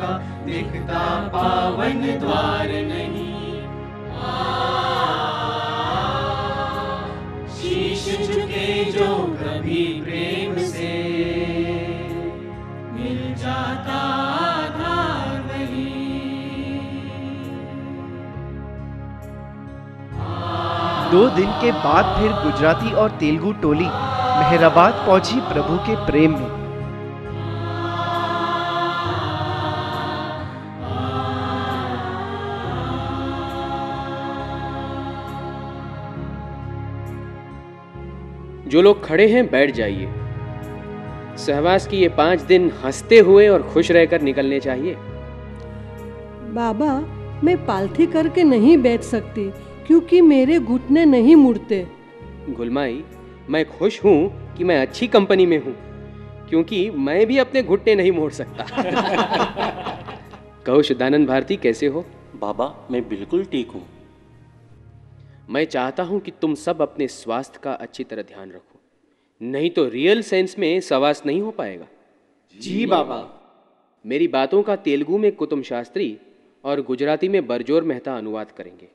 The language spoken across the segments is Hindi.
का दिखता पावन द्वार नहीं। शीश झुके जो कभी प्रेम से, मिल जाता दो दिन के बाद फिर गुजराती और तेलुगु टोली मेहराबाद पहुँची प्रभु के प्रेम में। जो लोग खड़े हैं बैठ जाइए। सहवास की ये पाँच दिन हँसते हुए और खुश रहकर निकलने चाहिए। बाबा मैं पालथी करके नहीं बैठ सकती क्योंकि मेरे घुटने नहीं मुड़ते। गुलमाई मैं खुश हूँ कि मैं अच्छी कंपनी में हूँ क्योंकि मैं भी अपने घुटने नहीं मोड़ सकता। कहो शुद्धानंद भारती कैसे हो? बाबा मैं बिल्कुल ठीक हूँ। मैं चाहता हूँ कि तुम सब अपने स्वास्थ्य का अच्छी तरह ध्यान रखो। नहीं तो रियल सेंस में सवास नहीं हो पाएगा। जी बाबा। मेरी बातों का तेलुगु में कुतुम शास्त्री और गुजराती में बरजोर मेहता अनुवाद करेंगे।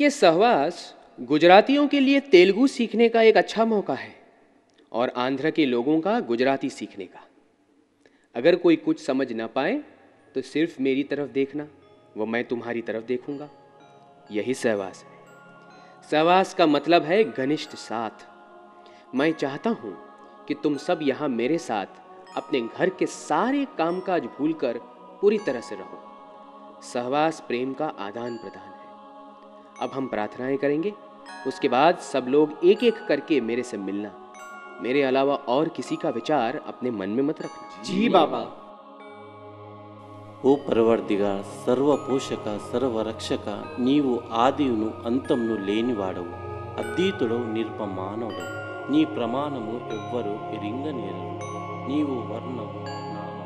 ये सहवास गुजरातियों के लिए तेलुगु सीखने का एक अच्छा मौका है और आंध्र के लोगों का गुजराती सीखने का। अगर कोई कुछ समझ ना पाए तो सिर्फ़ मेरी तरफ़ देखना वो मैं तुम्हारी तरफ़ देखूँगा। यही सहवास है। सहवास का मतलब है घनिष्ठ साथ। मैं चाहता हूँ कि तुम सब यहाँ मेरे साथ अपने घर के सारे कामकाज भूलकर पूरी तरह से रहो। सहवास प्रेम का आदान प्रदान है। अब हम प्रार्थनाएँ करेंगे, उसके बाद सब लोग एक एक करके मेरे से मिलना। मेरे अलावा और किसी का विचार अपने मन में मत रखना। जी बाबा। ఓ పరవర్దిగా సర్వపోషక సర్వరక్షక నీవు ఆదియును అంతమును లేనివాడవు అద్దీతుడవు నిర్పమానవుడవు నీ ప్రమాణము ఎవ్వరు ఎరింగనేరు నీవు వర్ణము నామము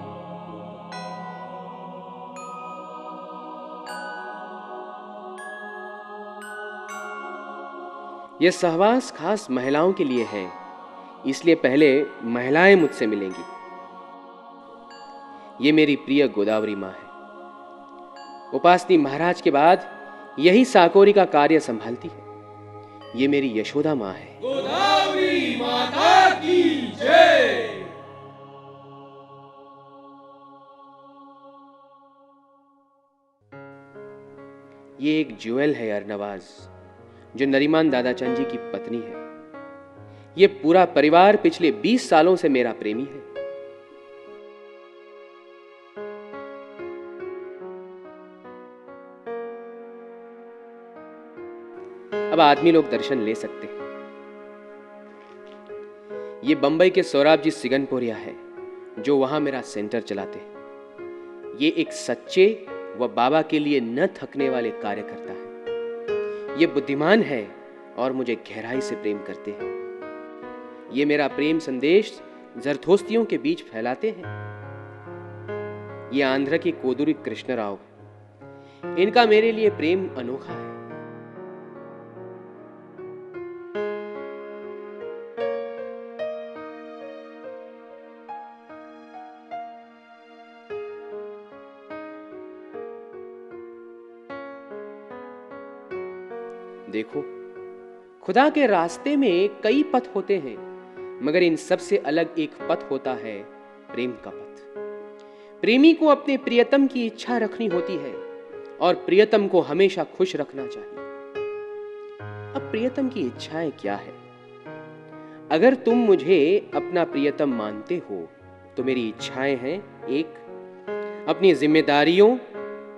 यह सहवास खास महिलाओं के लिए है इसलिए पहले महिलाएं मुझसे मिलेंगी ये मेरी प्रिय गोदावरी माँ है। उपासनी महाराज के बाद यही साकोरी का कार्य संभालती है। ये मेरी यशोदा माँ है। गोदावरी माता की जय। ये एक ज्वेल है अरनवाज जो नरीमान दादाचंद जी की पत्नी है। ये पूरा परिवार पिछले 20 सालों से मेरा प्रेमी है। अब आदमी लोग दर्शन ले सकते हैं। ये बंबई के सौराब जी सिगनपुरिया है, जो वहाँ मेरा सेंटर चलाते हैं। ये एक सच्चे व बाबा के लिए न थकने वाले कार्यकर्ता है। ये बुद्धिमान है और मुझे गहराई से प्रेम करते हैं। ये मेरा प्रेम संदेश जरथोस्तियों के बीच फैलाते हैं। ये आंध्र के कोदुरी कृष्ण राव इनका मेरे लिए प्रेम अनोखा है। खुदा के रास्ते में कई पथ होते हैं, मगर इन सबसे अलग एक पथ होता है प्रेम का पथ। प्रेमी को अपने प्रियतम की इच्छा रखनी होती है, और प्रियतम को हमेशा खुश रखना चाहिए। अब प्रियतम की इच्छाएँ क्या है? अगर तुम मुझे अपना प्रियतम मानते हो तो मेरी इच्छाएँ हैं एक, अपनी जिम्मेदारियों,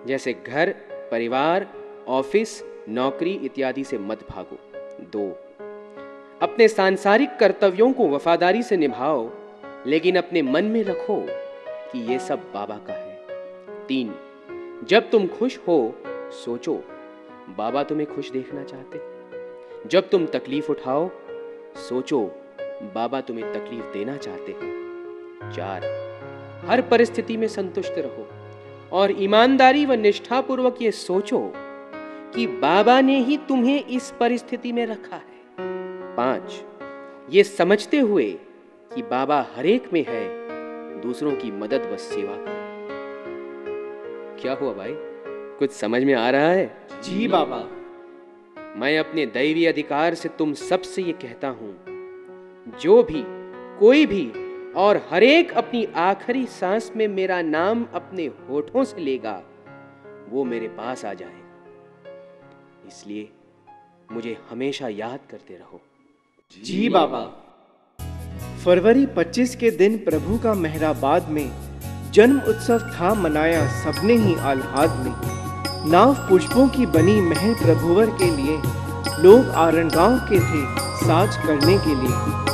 जैसे घर, परिवार, ऑफ़िस, नौकरी इत्यादि से मत भागो। दो। अपने सांसारिक कर्तव्यों को वफादारी से निभाओ, लेकिन अपने मन में रखो कि ये सब बाबा का है। तीन, जब तुम खुश हो, सोचो, बाबा तुम्हें खुश देखना चाहते। जब तुम तकलीफ़ उठाओ, सोचो, बाबा तुम्हें तकलीफ़ देना चाहते हैं। चार, हर परिस्थिति में संतुष्ट रहो और ईमानदारी व निष्ठापूर्वक ये सोचो कि बाबा ने ही तुम्हें इस परिस्थिति में रखा है। पाँच ये समझते हुए कि बाबा हरेक में है दूसरों की मदद व सेवा करो। क्या हुआ भाई? कुछ समझ में आ रहा है? जी बाबा। मैं अपने दैवी अधिकार से तुम सबसे ये कहता हूँ जो भी कोई भी और हरेक अपनी आखिरी सांस में मेरा नाम अपने होठों से लेगा वो मेरे पास आ जाएगा। इसलिए मुझे हमेशा याद करते रहो। जी बाबा। फरवरी 25 के दिन प्रभु का मेहराबाद में जन्म उत्सव था मनाया सबने ही आल्हाद में। नाव पुष्पों की बनी महल प्रभुवर के लिए लोग आरण गाँव के थे साज करने के लिए।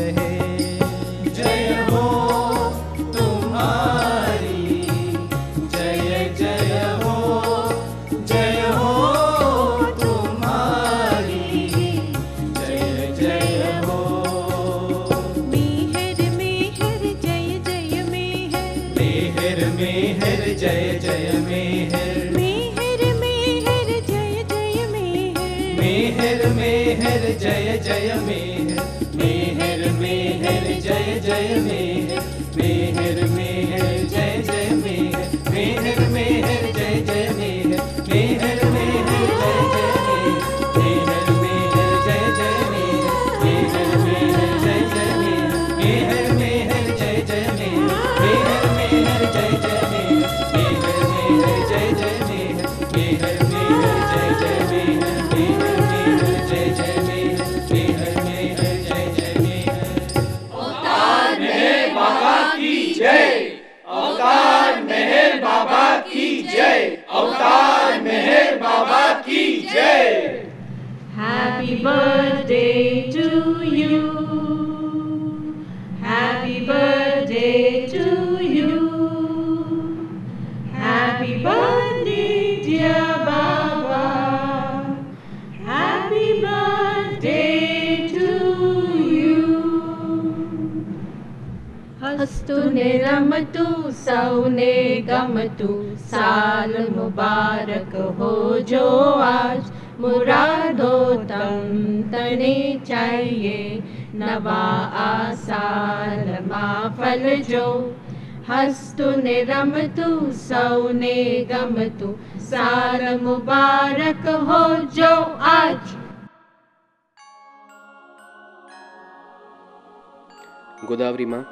रहे निरमतु सौने गमतु साल मुबारक हो जो आज। गोदावरी माँ,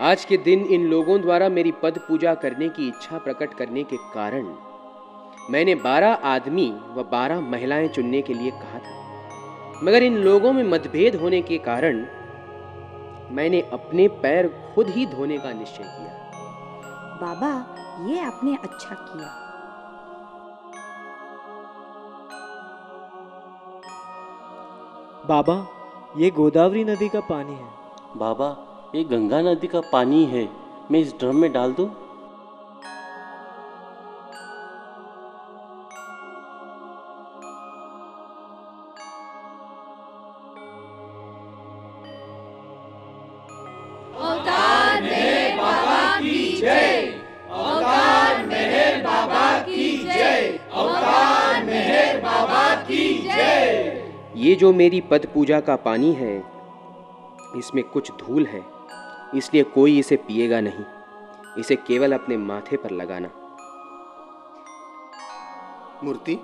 आज के दिन इन लोगों द्वारा मेरी पद पूजा करने की इच्छा प्रकट करने के कारण मैंने बारह आदमी व बारह महिलाएँ चुनने के लिए कहा था। मगर इन लोगों में मतभेद होने के कारण मैंने अपने पैर खुद ही धोने का निश्चय किया। बाबा ये आपने अच्छा किया। बाबा ये गोदावरी नदी का पानी है। बाबा ये गंगा नदी का पानी है। मैं इस ड्रम में डाल दूँ? जो मेरी पद पूजा का पानी है इसमें कुछ धूल है इसलिए कोई इसे पिएगा नहीं। इसे केवल अपने माथे पर लगाना। मूर्ति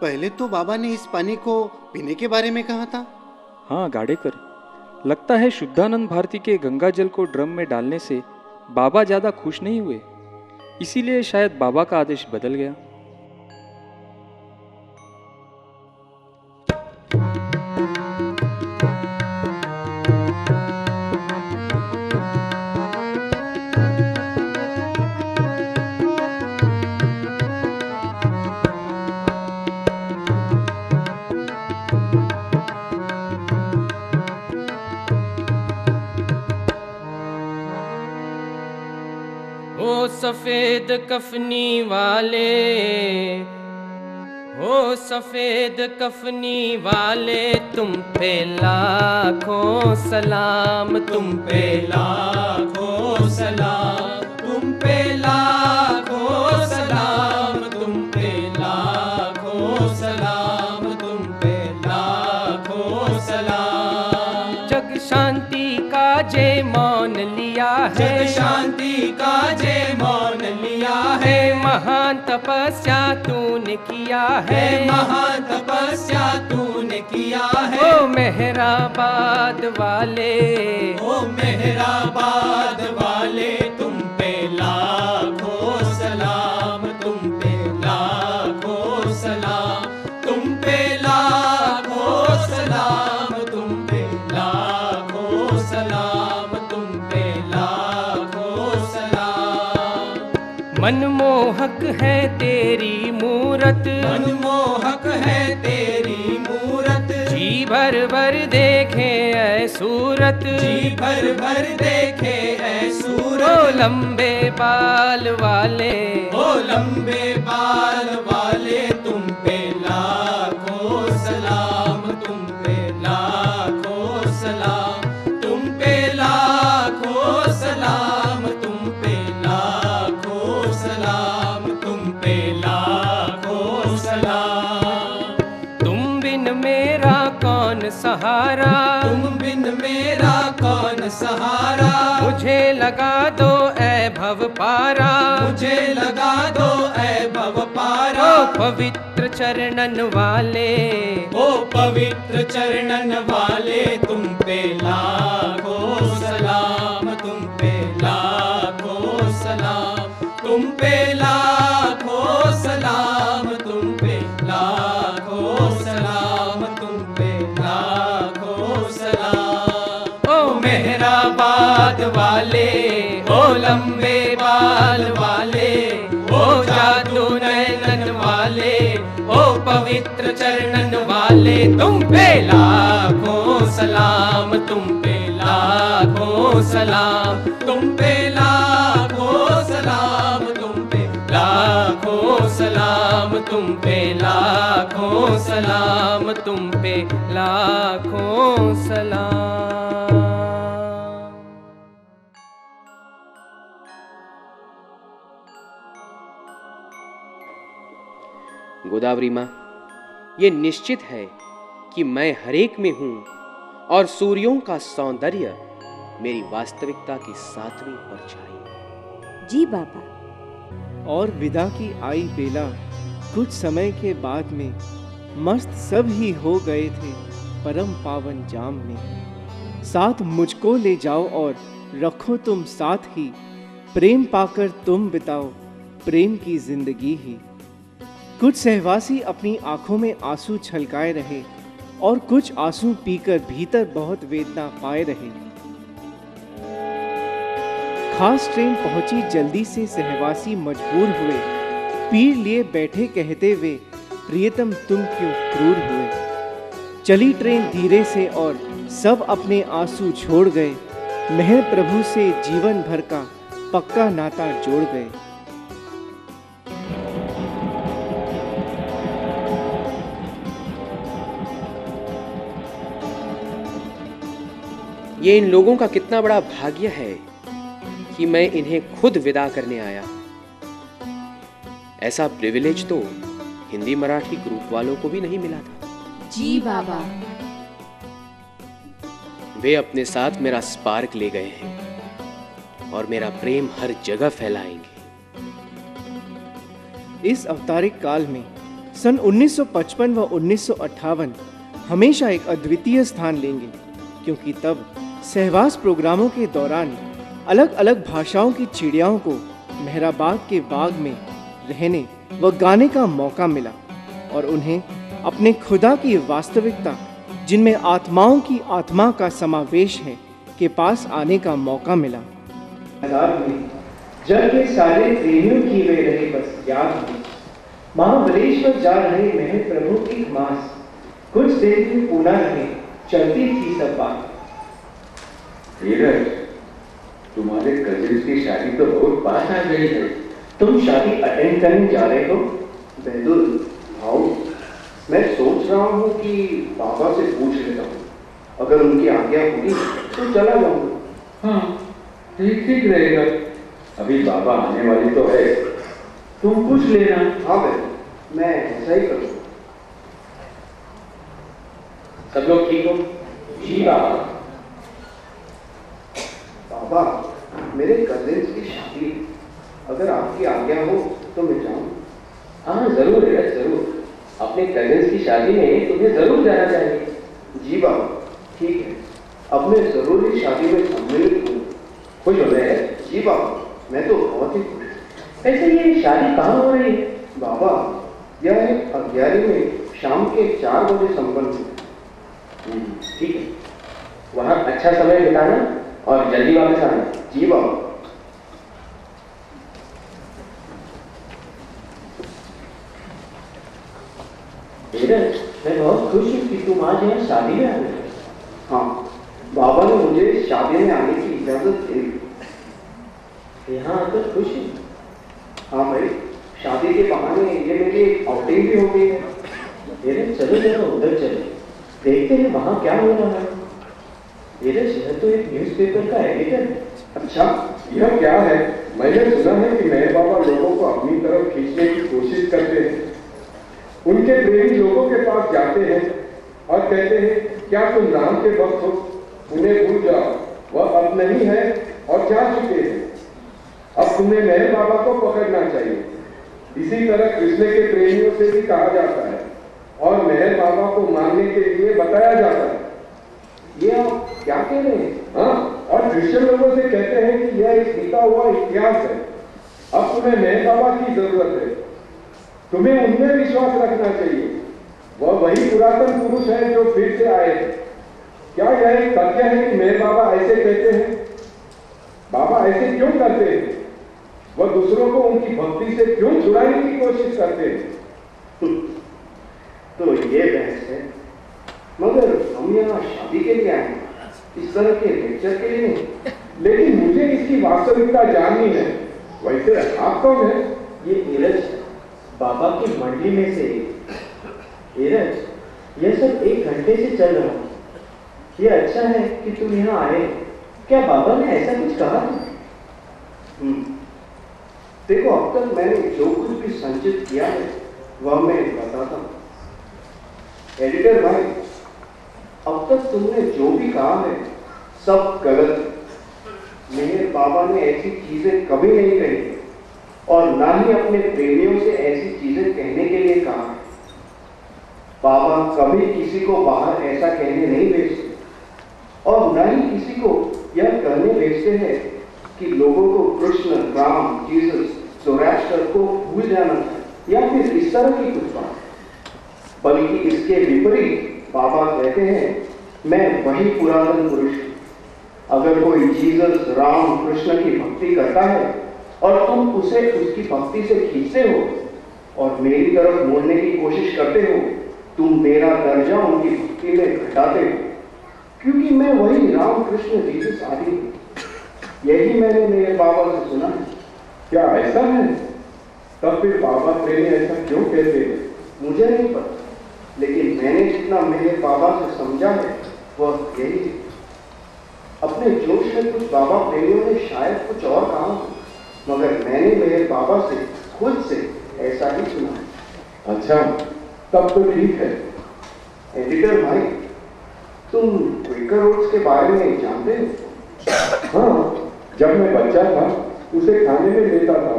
पहले तो बाबा ने इस पानी को पीने के बारे में कहा था। हाँ गाड़ेकर। लगता है शुद्धानंद भारती के गंगा जल को ड्रम में डालने से बाबा ज़्यादा खुश नहीं हुए। इसीलिए शायद बाबा का आदेश बदल गया। ओ सफ़ेद कफनी वाले, ओ सफ़ेद कफनी वाले, तुम पे लाखों सलाम, तुम पे लाखों सलाम। मौन लिया है। शांति का जय मौन लिया है। महान तपस्या तूने किया है महान तपस्या तूने किया है। ओ मेहराबाद वाले। ओ मेहराबाद वाले। मनमोहक है तेरी मूरत। मनमोहक है तेरी मूरत। जी भर भर देखे ऐ सूरत। जी भर भर देखे ऐ सूरत। ओ लंबे बाल वाले। ओ लंबे बाल वाले तुम सहारा। तुम बिन मेरा कौन सहारा? मुझे लगा दो ऐ भव पारा। मुझे लगा दो ऐ भव पारा। ओ पवित्र चरणन वाले। ओ पवित्र चरणन वाले तुम पे लाखों बाल वाले, ओ जादू नैनन वाले, ओ पवित्र चरणन वाले, तुम पे लाखों सलाम, तुम पे लाखों सलाम, तुम पे लाखों सलाम, तुम पे लाखों सलाम, तुम पे लाखों सलाम, तुम पे लाखों सलाम। गोदावरी माँ ये निश्चित है कि मैं हरेक में हूँ और सूर्यों का सौंदर्य मेरी वास्तविकता की सातवीं परछाई जी बाबा। और विदा की आई बेला कुछ समय के बाद में मस्त सब ही हो गए थे परम पावन जाम में। साथ मुझको ले जाओ और रखो तुम साथ ही प्रेम पाकर तुम बिताओ प्रेम की ज़िंदगी ही। कुछ सहवासी अपनी आँखों में आँसू छलकाए रहे और कुछ आँसू पीकर भीतर बहुत वेदना पाए रहे। खास ट्रेन पहुँची, जल्दी से सहवासी मजबूर हुए। पीर लिए बैठे कहते हुए, प्रियतम, तुम क्यों क्रूर हुए? चली ट्रेन धीरे से और सब अपने आँसू छोड़ गए। मेहर प्रभु से जीवन भर का पक्का नाता जोड़ गए। ये इन लोगों का कितना बड़ा भाग्य है कि मैं इन्हें खुद विदा करने आया। ऐसा प्रिविलेज तो हिंदी मराठी ग्रुप वालों को भी नहीं मिला था। जी बाबा। वे अपने साथ मेरा स्पार्क ले गए हैं और मेरा प्रेम हर जगह फैलाएँगे। इस अवतारिक काल में सन 1955 व 1958 हमेशा एक अद्वितीय स्थान लेंगे क्योंकि तब सहवास प्रोग्रामों के दौरान अलग अलग भाषाओं की चिड़ियाओं को मेहराबाद के बाग में रहने व गाने का मौका मिला और उन्हें अपने खुदा की वास्तविकता, जिनमें आत्माओं की आत्मा का समावेश है, के पास आने का मौका मिला। जल के सारे प्रेमियों की वे रहे बस याद में महाबलेश्वर जा रहे महल प्रभु की मास कुछ देर में पूना रहे, चलती थी सब बात। धीरज तुम्हारे कजिन की शादी तो बहुत पास आ गई है। तुम शादी अटेंड करने जा रहे हो? बहदुल भाऊ मैं सोच रहा हूँ कि बाबा से पूछ लेता हूँ। अगर उनकी आज्ञा होगी तो चला जाऊँगा। हाँ ठीक ठीक रहेगा। अभी बाबा आने वाली तो है। तुम पूछ लेना। हाँ बहन मैं ऐसा ही करूँगा। सब लोग ठीक हो? जी बाबा। बाबा मेरे कजिन्स की शादी अगर आपकी आज्ञा हो तो मैं जाऊँ। हाँ ज़रूर है ज़रूर। अपने कजिन्स की शादी में तुम्हें ज़रूर जाना चाहिए। जी बाबा ठीक है। अब मैं ज़रूर शादी में सम्मिलित हूँ। खुश हो रहे हैं? जी बाबा मैं तो बहुत ही खुश वैसे ये शादी कहाँ हो रही है? बाबा यह है अग्यारी में शाम के चार बजे संपन्न हुई हम्म, ठीक है। वहाँ अच्छा समय बिताना? और जल्दी वापस आना। जी बाबा मैं बहुत खुश हूँ कि तुम आज यहाँ शादी में आ गए। हाँ बाबा ने मुझे शादी में आने की इजाज़त दे। दी यहाँ आकर खुश है। हाँ भाई शादी के बहाने ये मेरी आउटिंग भी हो गई है। धीरज चलो उधर चले। देखते हैं वहाँ क्या हो रहा है। यह तो एक न्यूज़पेपर का एडिटर अच्छा यह क्या है? मैंने सुना है कि मेरे बाबा लोगों को अपनी तरफ़ खींचने की कोशिश करते हैं। उनके प्रेमी लोगों के पास जाते हैं और कहते हैं, क्या तुम नाम के वक्त हो? उन्हें भूल जाओ। वह अब नहीं है और जा चुके हैं। अब तुम्हें मेरे बाबा को पकड़ना चाहिए। इसी तरह कृष्ण के प्रेमियों से भी कहा जाता है और मेहर बाबा को मानने के लिए बताया जाता है। ये आप क्या कह रहे हैं? हाँ? और क्रिश्चियन लोगों से कहते हैं कि यह एक बीता हुआ इतिहास है। अब तुम्हें मेहर बाबा की ज़रूरत है। तुम्हें उनमें विश्वास रखना चाहिए। वह वही पुरातन पुरुष है जो फिर से आए हैं। क्या यह एक तथ्य है कि मेरे बाबा ऐसे कहते हैं? बाबा ऐसे क्यों करते हैं? वह दूसरों को उनकी भक्ति से क्यों छुड़ाने की कोशिश करते हैं? तो ये बहस है मगर हम यहाँ शादी के लिए आए हैं, इस तरह के लेक्चर के लिए नहीं। लेकिन मुझे इसकी वास्तविकता जाननी है। वैसे आप कौन है? ये नीरज बाबा की मंडली में से एक। नीरज यह सब एक घंटे से चल रहा है। ये अच्छा है कि तुम यहाँ आए। क्या बाबा ने ऐसा कुछ कहा? हम्म। देखो अब तक मैंने जो कुछ भी संचित किया है वह मैं बताता हूँ। एडिटर भाई अब तक तुमने जो भी कहा है, सब गलत मेरे बाबा ने ऐसी चीज़ें कभी नहीं कही और ना ही अपने प्रेमियों से ऐसी चीज़ें कहने के लिए कहा है। बाबा कभी किसी को बाहर ऐसा कहने नहीं भेजते, और न ही किसी को यह कहने भेजते हैं कि लोगों को कृष्ण, राम, जीसस जोरास्टर को भूल जाना या फिर इस तरह की कुछ बात। बल्कि इसके विपरीत बाबा कहते हैं, मैं वही पुरातन पुरुष अगर कोई जीसस राम कृष्ण की भक्ति करता है और तुम उसे उसकी भक्ति से खींचते हो और मेरी तरफ़ मोड़ने की कोशिश करते हो, तुम मेरा दर्जा उनकी भक्ति में घटाते हो। क्योंकि मैं वही राम कृष्ण जीसस आदि हूँ। यही मैंने मेरे बाबा से सुना है। क्या ऐसा है? तब फिर बाबा प्रेमी ऐसा क्यों कहते हैं? मुझे नहीं पता। लेकिन मैंने जितना मेरे बाबा से समझा है वह यही है। अपने जोश में कुछ बाबा प्रेमियों ने शायद कुछ और कहा हो, मगर मैंने मेरे बाबा से खुद से ऐसा ही सुना है। अच्छा तब तो ठीक है। एडिटर भाई तुम क्विकर ओट्स के बारे में जानते हो? हाँ जब मैं बच्चा था उसे खाने में लेता था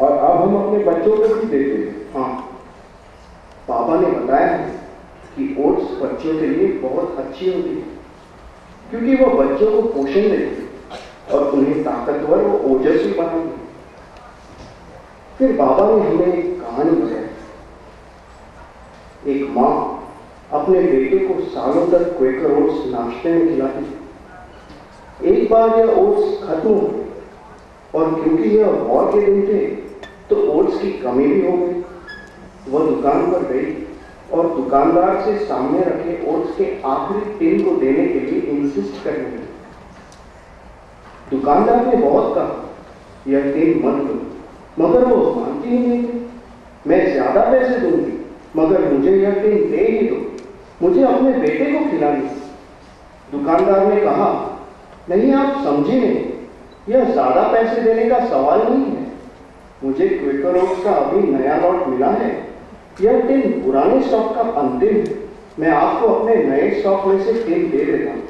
और अब हम अपने बच्चों को भी देते हैं। हाँ। पापा ने बताया है कि ओट्स बच्चों के लिए बहुत अच्छी होती है, क्योंकि वो बच्चों को पोषण देती है और उन्हें ताकतवर व ओजस्वी बनाती फिर बाबा ने हमें एक कहानी बताई। एक माँ अपने बेटे को सालों तक क्वेकर ओट्स नाश्ते में खिलाती एक बार यह ओट्स खत्म हो और क्योंकि यह वॉर के दिन थे तो ओट्स की कमी भी हो गई। वह दुकान पर गई और दुकानदार से सामने रखे ओट्स के आखिरी टिन को देने के लिए इंसिस्ट करने लगी। दुकानदार ने बहुत कहा, यह टिन मत लो, मगर वो मानती ही नहीं थी मैं ज़्यादा पैसे दूँगी, मगर मुझे यह टिन दे ही दो, मुझे अपने बेटे को खिलानी दुकानदार ने कहा, नहीं, आप समझे नहीं, यह ज़्यादा पैसे देने का सवाल नहीं है। मुझे क्विकर ओट्स का अभी नया लॉट मिला है। यह टिन पुराने स्टॉक का अंतिम मैं आपको अपने नए स्टॉक में से टिन दे देता हूँ।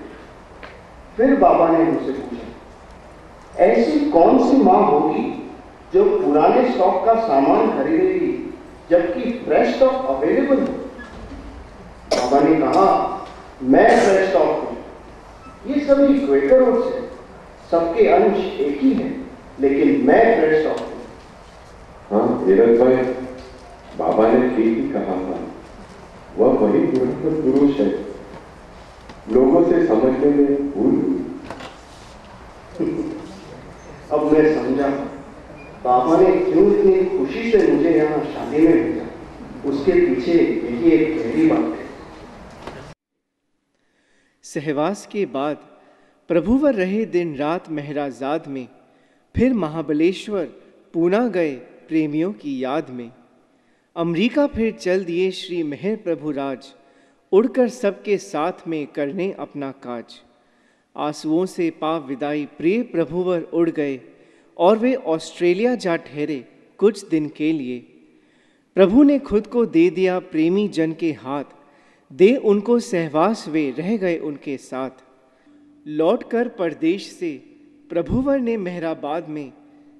फिर बाबा ने मुझसे पूछा, ऐसी कौन सी माँ होगी जो पुराने स्टॉक का सामान खरीदेगी जबकि फ्रेश स्टॉक अवेलेबल हो? बाबा ने कहा, मैं फ्रेश स्टॉक हूँ। ये सभी क्वेकर है। सबके अंश एक ही है, लेकिन मैं फ्रेश स्टॉक हूँ। हाँ बाबा ने ठीक ही कहा था। वह वही पुरातन पुरुष है। लोगों से समझने में भूल। अब मैं समझा पापा ने क्यों इतनी खुशी से मुझे यहाँ शादी में भेजा? उसके पीछे यही एक गहरी बात है। सहवास के बाद प्रभुवर रहे दिन रात मेहराजाद में, फिर महाबलेश्वर, पूना गए प्रेमियों की याद में। अमेरिका फिर चल दिए श्री मेहर प्रभु राज। उड़कर सबके साथ में करने अपना काज। आंसुओं से पाप विदाई प्रिय प्रभुवर उड़ गए, और वे ऑस्ट्रेलिया जा ठहरे कुछ दिन के लिए। प्रभु ने खुद को दे दिया प्रेमी जन के हाथ, दे उनको सहवास वे रह गए उनके साथ। लौटकर परदेश से प्रभुवर ने मेहराबाद में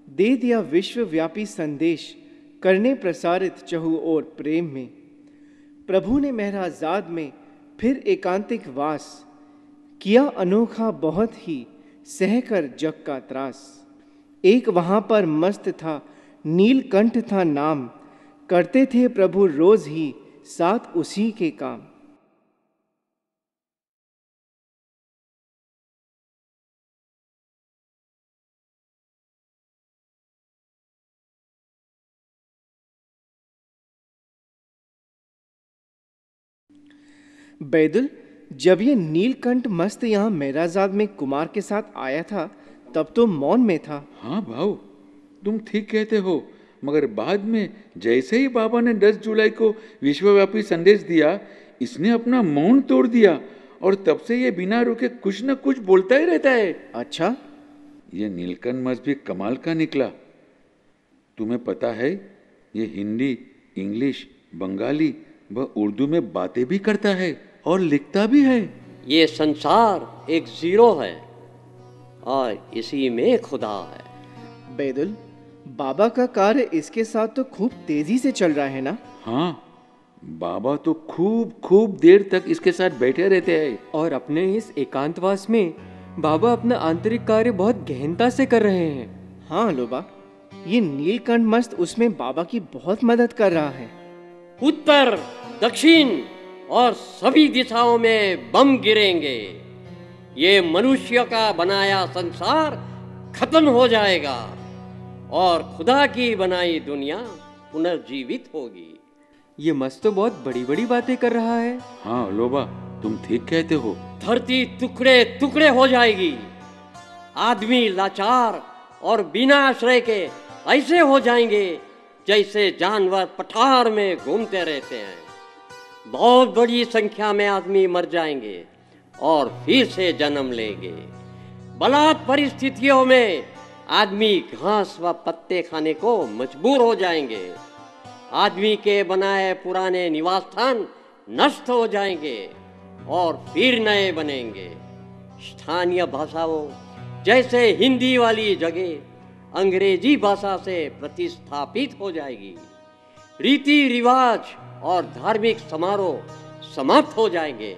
दे दिया विश्वव्यापी संदेश करने प्रसारित चहु और प्रेम में, प्रभु ने मेहराजाद में फिर एकांतिक वास किया अनोखा बहुत ही सहकर जग का त्रास। एक वहाँ पर मस्त था, नीलकंठ था नाम, करते थे प्रभु रोज ही साथ उसी के काम। बैदुल जब ये नीलकंठ मस्त यहाँ मेराजाद में कुमार के साथ आया था तब तो मौन में था। हाँ भाऊ तुम ठीक कहते हो मगर बाद में जैसे ही बाबा ने 10 जुलाई को विश्वव्यापी संदेश दिया इसने अपना मौन तोड़ दिया और तब से ये बिना रुके कुछ न कुछ बोलता ही रहता है। अच्छा। ये नीलकंठ मस्त भी कमाल का निकला। तुम्हें पता है ये हिंदी इंग्लिश बंगाली व उर्दू में बातें भी करता है और लिखता भी है। ये संसार एक ज़ीरो है और इसी में खुदा है। बैदुल बाबा का कार्य इसके साथ तो खूब तेज़ी से चल रहा है ना? हाँ बाबा तो खूब खूब देर तक इसके साथ बैठे रहते हैं। और अपने इस एकांतवास में बाबा अपना आंतरिक कार्य बहुत गहनता से कर रहे हैं। हाँ लोबा ये नीलकंठ मस्त उसमें बाबा की बहुत मदद कर रहा है। उत्तर दक्षिण और सभी दिशाओं में बम गिरेंगे। ये मनुष्य का बनाया संसार खत्म हो जाएगा और खुदा की बनाई दुनिया पुनर्जीवित होगी। ये मस्त तो बहुत बड़ी बड़ी बातें कर रहा है। हाँ लोबा तुम ठीक कहते हो। धरती टुकड़े टुकड़े हो जाएगी। आदमी लाचार और बिना आश्रय के ऐसे हो जाएँगे जैसे जानवर पठार में घूमते रहते हैं। बहुत बड़ी संख्या में आदमी मर जाएँगे और फिर से जन्म लेंगे। बलात् परिस्थितियों में आदमी घास व पत्ते खाने को मजबूर हो जाएँगे। आदमी के बनाए पुराने निवास स्थान नष्ट हो जाएँगे और फिर नए बनेंगे। स्थानीय भाषाओं जैसे हिंदी वाली जगह अंग्रेज़ी भाषा से प्रतिस्थापित हो जाएगी। रीति रिवाज और धार्मिक समारोह समाप्त हो जाएँगे।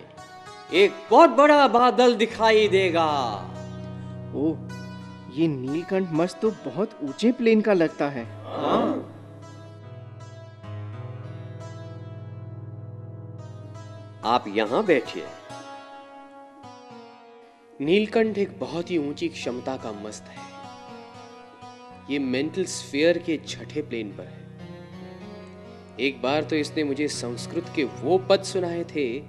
एक बहुत बड़ा बादल दिखाई देगा। ओ ये नीलकंठ मस्त तो बहुत ऊँचे प्लेन का लगता है। हाँ। आप यहाँ बैठिए। नीलकंठ एक बहुत ही ऊँची क्षमता का मस्त है। ये मेंटल स्फीयर के छठे प्लेन पर है। एक बार तो इसने मुझे संस्कृत के वो पद सुनाए थे,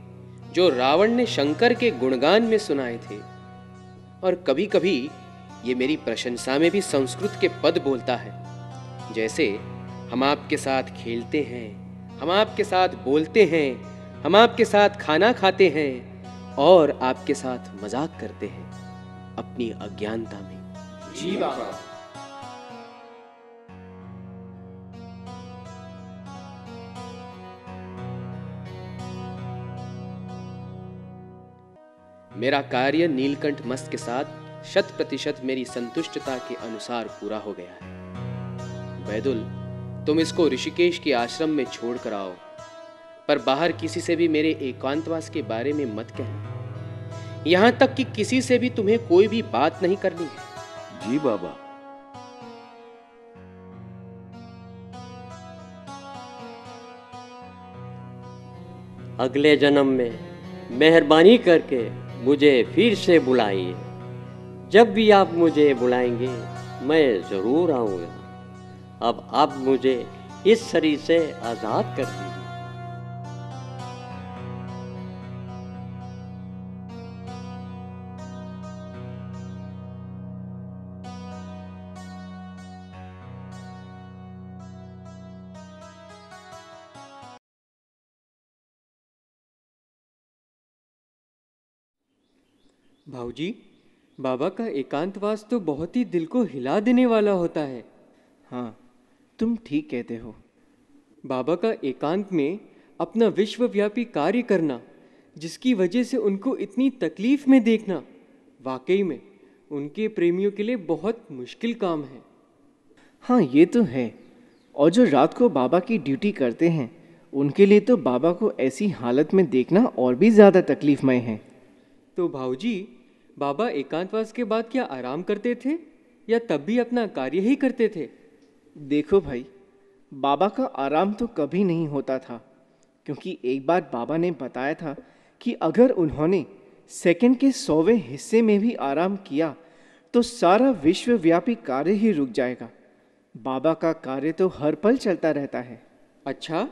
जो रावण ने शंकर के गुणगान में सुनाए थे। और कभी कभी ये मेरी प्रशंसा में भी संस्कृत के पद बोलता है। जैसे, हम आपके साथ खेलते हैं, हम आपके साथ बोलते हैं, हम आपके साथ खाना खाते हैं, और आपके साथ मज़ाक करते हैं अपनी अज्ञानता में। जी मेरा कार्य नीलकंठ मस्त के साथ शत प्रतिशत मेरी संतुष्टता के अनुसार पूरा हो गया है। बैदुल, तुम इसको ऋषिकेश के आश्रम में छोड़ कर आओ। पर बाहर किसी से भी मेरे एकांतवास के बारे में मत कहना। यहाँ तक कि किसी से भी तुम्हें कोई भी बात नहीं करनी है। जी बाबा। अगले जन्म में मेहरबानी करके मुझे फिर से बुलाइए। जब भी आप मुझे बुलाएँगे, मैं ज़रूर आऊँगा। अब आप मुझे इस शरीर से आज़ाद कर दीजिए। भाऊजी बाबा का एकांतवास तो बहुत ही दिल को हिला देने वाला होता है। हाँ तुम ठीक कहते हो। बाबा का एकांत में अपना विश्वव्यापी कार्य करना जिसकी वजह से उनको इतनी तकलीफ़ में देखना वाकई में उनके प्रेमियों के लिए बहुत मुश्किल काम है। हाँ ये तो है। और जो रात को बाबा की ड्यूटी करते हैं उनके लिए तो बाबा को ऐसी हालत में देखना और भी ज़्यादा तकलीफमय है। तो भाऊजी बाबा एकांतवास के बाद क्या आराम करते थे? या तब भी अपना कार्य ही करते थे? देखो भाई बाबा का आराम तो कभी नहीं होता था क्योंकि एक बार बाबा ने बताया था कि अगर उन्होंने सेकंड के सौवें हिस्से में भी आराम किया तो सारा विश्वव्यापी कार्य ही रुक जाएगा। बाबा का कार्य तो हर पल चलता रहता है। अच्छा?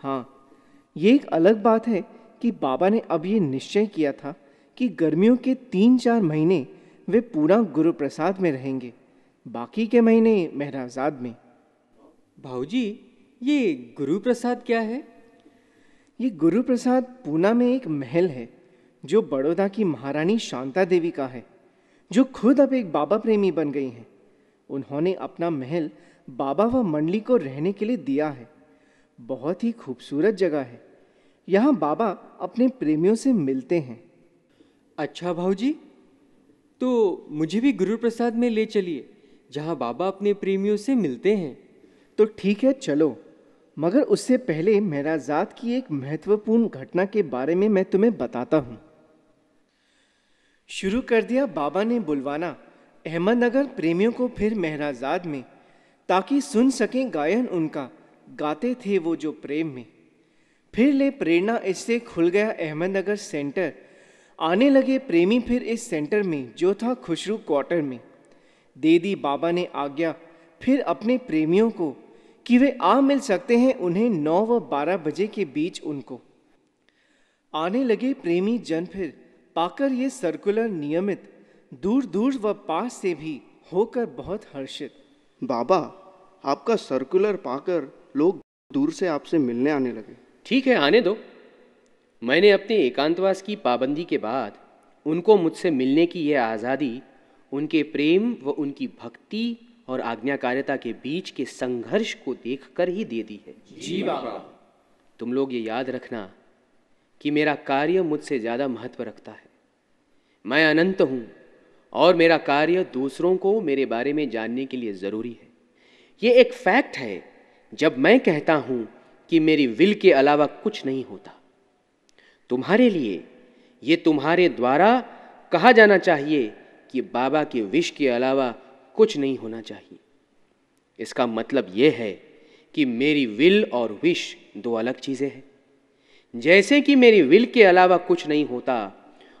हाँ ये एक अलग बात है कि बाबा ने अब ये निश्चय किया था कि गर्मियों के तीन चार महीने वे पूरा गुरु प्रसाद में रहेंगे बाकी के महीने मेहराजाद में। भाऊजी ये गुरु प्रसाद क्या है? ये गुरु प्रसाद पूना में एक महल है जो बड़ौदा की महारानी शांता देवी का है जो खुद अब एक बाबा प्रेमी बन गई हैं। उन्होंने अपना महल बाबा व मंडली को रहने के लिए दिया है। बहुत ही खूबसूरत जगह है। यहाँ बाबा अपने प्रेमियों से मिलते हैं। अच्छा भाऊजी तो मुझे भी गुरु प्रसाद में ले चलिए, जहाँ बाबा अपने प्रेमियों से मिलते हैं। तो ठीक है, चलो। मगर उससे पहले मेराजात की एक महत्वपूर्ण घटना के बारे में मैं तुम्हें बताता हूँ। शुरू कर दिया बाबा ने बुलवाना। अहमदनगर प्रेमियों को फिर महराजाद में, ताकि सुन सकें गायन उनका, गाते थे वो जो प्रेम में। फिर ले प्रेरणा इससे खुल गया अहमदनगर सेंटर आने लगे प्रेमी फिर इस सेंटर में जो था खुशरू क्वार्टर में। दे दी बाबा ने आज्ञा फिर अपने प्रेमियों को कि वे आ मिल सकते हैं उन्हें नौ व बारह बजे के बीच उनको। आने लगे प्रेमी जन फिर पाकर ये सर्कुलर नियमित दूर दूर व पास से भी होकर बहुत हर्षित। बाबा आपका सर्कुलर पाकर लोग दूर से आपसे मिलने आने लगे। ठीक है आने दो। मैंने अपने एकांतवास की पाबंदी के बाद उनको मुझसे मिलने की यह आज़ादी उनके प्रेम व उनकी भक्ति और आज्ञाकारिता के बीच के संघर्ष को देखकर ही दे दी है। जी बाबा। तुम लोग ये याद रखना कि मेरा कार्य मुझसे ज़्यादा महत्व रखता है। मैं अनंत हूँ और मेरा कार्य दूसरों को मेरे बारे में जानने के लिए ज़रूरी है। ये एक फैक्ट है जब मैं कहता हूँ कि मेरी विल के अलावा कुछ नहीं होता। तुम्हारे लिए, ये तुम्हारे द्वारा कहा जाना चाहिए कि बाबा के विश के अलावा कुछ नहीं होना चाहिए। इसका मतलब यह है कि मेरी विल और विश दो अलग चीज़ें हैं। जैसे कि मेरी विल के अलावा कुछ नहीं होता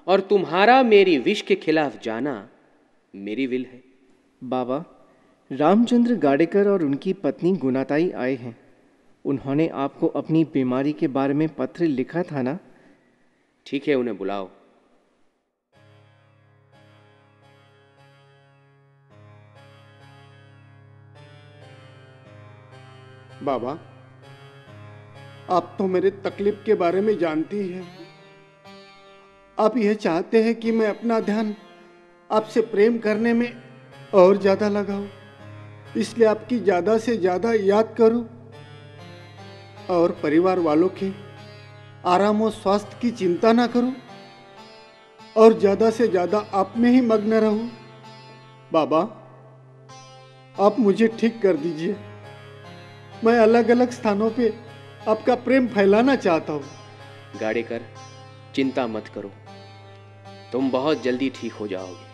और तुम्हारा मेरी विश के खिलाफ जाना मेरी विल है। बाबा, रामचंद्र गाडेकर और उनकी पत्नी गुनाताई आए हैं। उन्होंने आपको अपनी बीमारी के बारे में पत्र लिखा था ना? ठीक है, उन्हें बुलाओ। बाबा, आप तो मेरे तकलीफ़ के बारे में जानती हैं। आप यह चाहते हैं कि मैं अपना ध्यान आपसे प्रेम करने में और ज़्यादा लगाऊँ, इसलिए आपकी ज़्यादा से ज़्यादा याद करूँ और परिवार वालों के आराम और स्वास्थ्य की चिंता ना करूँ और ज़्यादा से ज़्यादा आप में ही मग्न रहूँ। बाबा आप मुझे ठीक कर दीजिए। मैं अलग अलग स्थानों पे आपका प्रेम फैलाना चाहता हूँ। गाड़ेकर चिंता मत करो। तुम बहुत जल्दी ठीक हो जाओगे।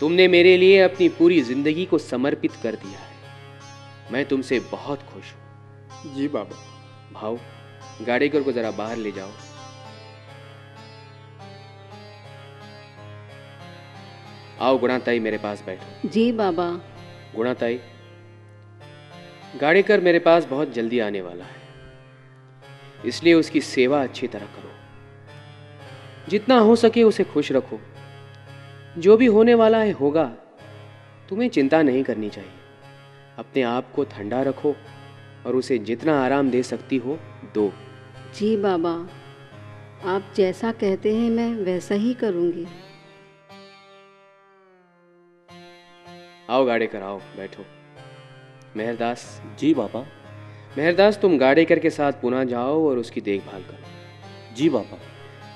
तुमने मेरे लिए अपनी पूरी ज़िंदगी को समर्पित कर दिया है। मैं तुमसे बहुत खुश हूँ। जी बाबा। भाव गाड़ेकर को जरा बाहर ले जाओ। आओ गुणाताई मेरे पास बैठो। जी बाबा। गुणाताई गाड़ेकर मेरे पास बहुत जल्दी आने वाला है। इसलिए उसकी सेवा अच्छी तरह करो। जितना हो सके उसे खुश रखो। जो भी होने वाला है होगा। तुम्हें चिंता नहीं करनी चाहिए। अपने आप को ठंडा रखो और उसे जितना आराम दे सकती हो दो। जी बाबा, आप जैसा कहते हैं मैं वैसा ही करूँगी। आओ गाड़ेकर आओ, बैठो। मेहरदास, जी बाबा। मेहरदास, तुम गाड़ेकर के साथ पुनः जाओ और उसकी देखभाल करो। जी बाबा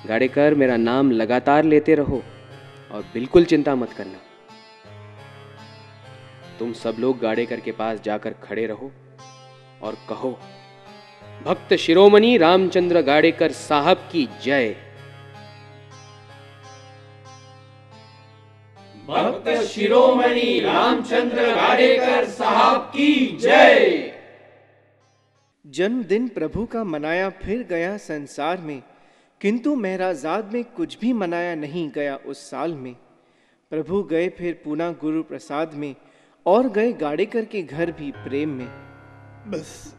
गाड़ेकर मेरा नाम लगातार लेते रहो और बिल्कुल चिंता मत करना। तुम सब लोग गाड़ेकर के पास जाकर खड़े रहो और कहो भक्त शिरोमणि रामचंद्र गाड़ेकर साहब की जय। भक्त शिरोमणि रामचंद्र गाडेकर साहब की जय। जन्मदिन प्रभु का मनाया फिर गया संसार में किंतु महराजाद में कुछ भी मनाया नहीं गया उस साल में। प्रभु गए फिर पूना गुरु प्रसाद में और गए गाड़ेकर के घर भी प्रेम में। बस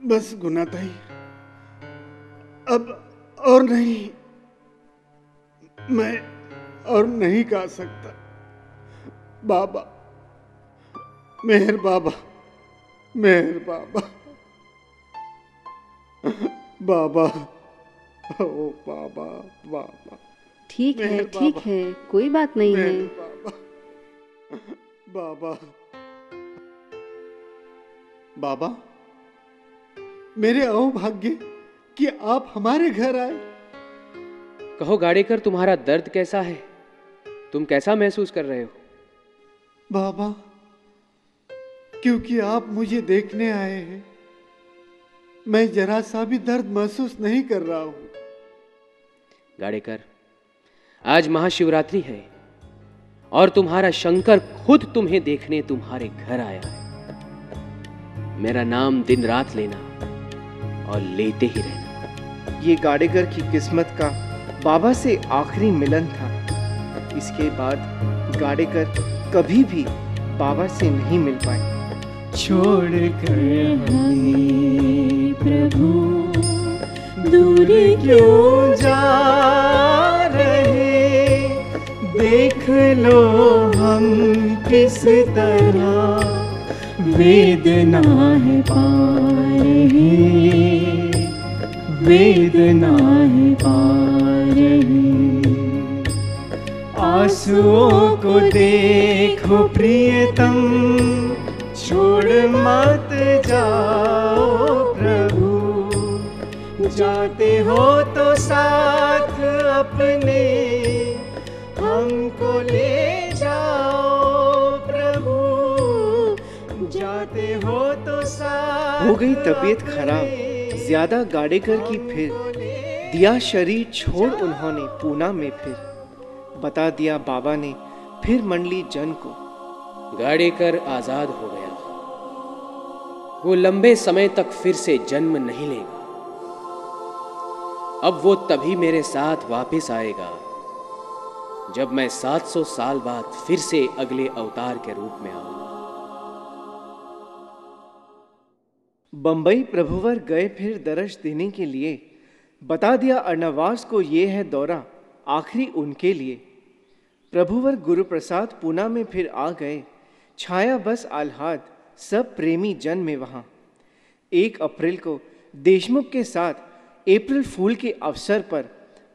बस गुनाताई अब और नहीं मैं और नहीं गा सकता। बाबा मेहर बाबा मेहर बाबा। बाबा ओ बाबा बाबा। ठीक है ठीक है कोई बात नहीं है। बाबा बाबा। बाबा मेरे अहोभाग्य कि आप हमारे घर आए। कहो गाड़ेकर तुम्हारा दर्द कैसा है? तुम कैसा महसूस कर रहे हो? बाबा क्योंकि आप मुझे देखने आए हैं मैं जरा सा भी दर्द महसूस नहीं कर रहा हूँ। गाड़ेकर आज महाशिवरात्रि है और तुम्हारा शंकर खुद तुम्हें देखने तुम्हारे घर आया है। मेरा नाम दिन रात लेना। और लेते ही रहना। ये गाड़ेकर की किस्मत का बाबा से आखिरी मिलन था। इसके बाद गाड़ेकर कभी भी बाबा से नहीं मिल पाए। छोड़ कर हमें प्रभु दूर क्यों जा रहे? देख लो हम किस तरह वेदना है पा रहे वेदना है पा रहे। आंसुओं को देखो प्रियतम छोड़ मत जाओ प्रभु। जाते हो तो साथ अपने हमको ले जाओ प्रभु। जाते हो तो साथ हो गई तबीयत खराब। ज़्यादा गाड़ेकर की फिर। दिया शरीर छोड़ उन्होंने पूना में फिर। बता दिया बाबा ने फिर मंडली जन को। गाड़ेकर आज़ाद हो गया। वो लंबे समय तक फिर से जन्म नहीं लेगा। अब वो तभी मेरे साथ वापस आएगा, जब मैं 700 साल बाद फिर से अगले अवतार के रूप में आऊँगा। बंबई प्रभुवर गए फिर दर्श देने के लिए। बता दिया अर्णवास को ये है दौरा आखिरी उनके लिए। प्रभुवर गुरु प्रसाद पूना में फिर आ गए। छाया बस आह्लाद सब प्रेमी जन में वहाँ। एक अप्रैल को देशमुख के साथ अप्रैल फूल के अवसर पर